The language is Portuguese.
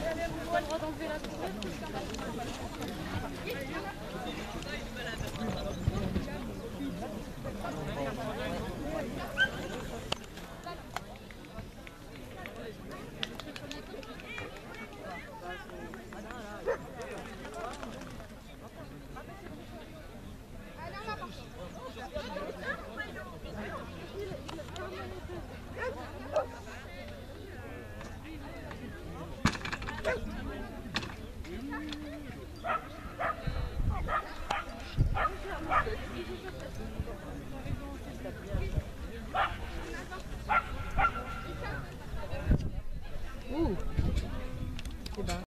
Vous avez le droit d'enlever la couverture Uh, que dá.